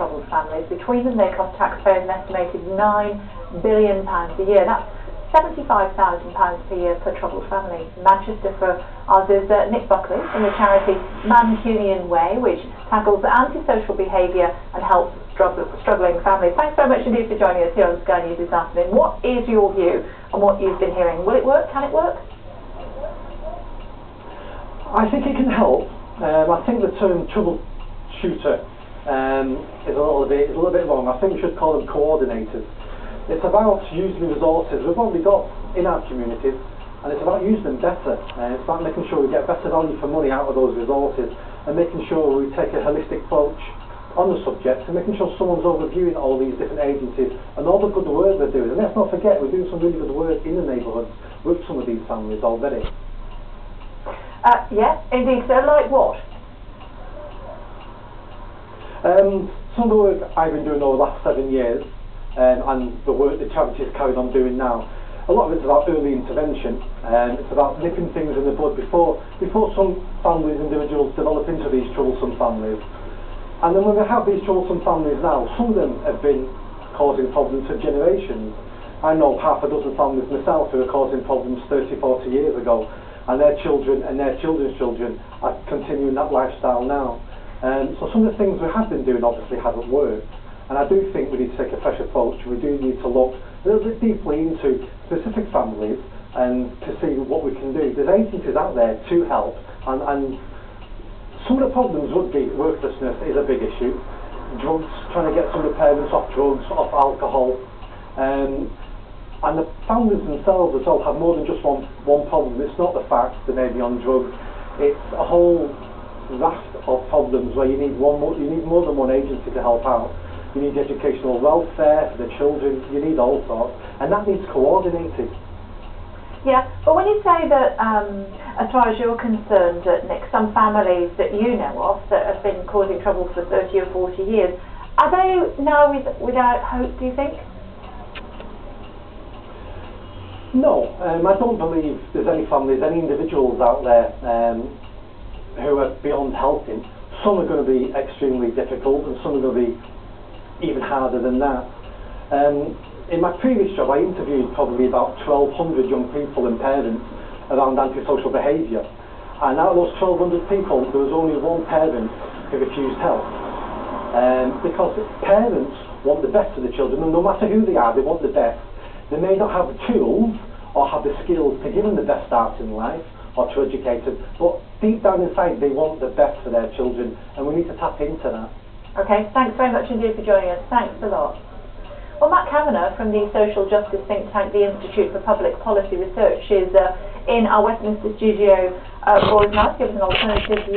troubled families. Between them, they cost taxpayers an estimated £9 billion a year. That's £75,000 per year per troubled family. Manchester for us is uh, Nick Buckley from the charity Mancunian Way, which tackles antisocial behaviour and helps struggling families. Thanks so much indeed for joining us here on Sky News this afternoon. What is your view on what you've been hearing? Will it work? Can it work? I think it can help. Um, I think the term troubleshooter um, is a little bit is a little bit wrong. I think we should call them coordinators. It's about using the resources we've already got in our communities, and it's about using them better. Uh, it's about making sure we get better value for money out of those resources, and making sure we take a holistic approach on the subject, and making sure someone's overviewing all these different agencies and all the good work they're doing. And let's not forget, we're doing some really good work in the neighbourhoods with some of these families already. Uh, yeah, indeed. So, like what? Um, some of the work I've been doing over the last seven years, um, and the work the charities carried on doing now, a lot of it's about early intervention. Um, it's about nipping things in the bud before before some families, individuals develop into these troublesome families. And then when we have these troublesome families now, some of them have been causing problems for generations. I know half a dozen families myself who were causing problems 30, 40 years ago and their children and their children's children are continuing that lifestyle now. Um, so some of the things we have been doing obviously haven't worked. And I do think we need to take a fresh approach. We do need to look a little bit deeply into specific families and to see what we can do. There's agencies out there to help and, and some of the problems would be worklessness is a big issue. Drugs, trying to get some of the parents off drugs, off alcohol. Um, and the families themselves as well have more than just one, one problem. It's not the fact that they may be on drugs. It's a whole raft of problems where you need one more, you need more than one agency to help out. You need educational welfare for the children. You need all sorts, and that needs coordinated. Yeah, but when you say that, um, as far as you're concerned, uh, Nick, some families that you know of that have been causing trouble for 30 or 40 years, are they now with, without hope, do you think? No, um, I don't believe there's any families, any individuals out there um, who are beyond helping. Some are going to be extremely difficult and some are going to be even harder than that. Um, in my previous job, I interviewed probably about 1,200 young people and parents around antisocial behaviour. And out of those 1,200 people, there was only one parent who refused help. Um, because parents want the best for the children, and no matter who they are, they want the best. They may not have the tools or have the skills to give them the best start in life or to educate them, but deep down inside they want the best for their children and we need to tap into that. Okay, thanks very much indeed for joining us. Thanks a lot. Well, Matt Cavanagh from the social justice think tank, the Institute for Public Policy Research, is uh, in our Westminster studio uh, for us now give us an alternative